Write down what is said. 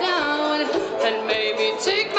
down and maybe take